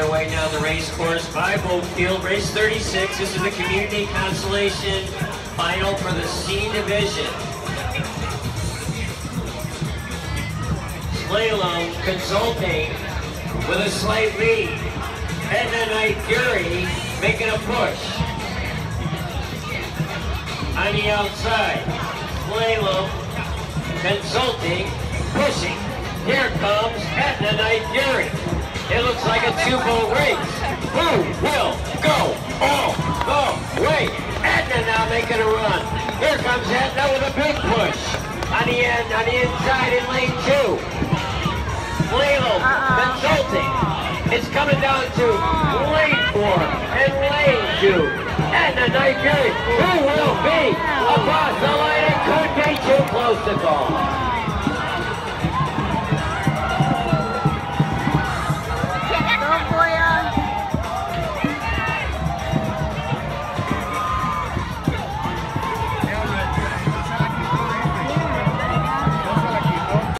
their way down the race course by Field. Race 36. This is the community consolation final for the C division. Slalom Consulting with a slight lead. Aetna Night Fury making a push. On the outside, Slalom Consulting pushing. Here comes Aetna Night Fury. It looks like a two-boat race. Who will go all the way? Aetna now making a run. Here comes Aetna with a big push. On the end, on the inside in lane two. Lalo uh-uh. Consulting. It's coming down to lane four and lane two. Aetna Night Fury, who will be across the line? It could be too close to call.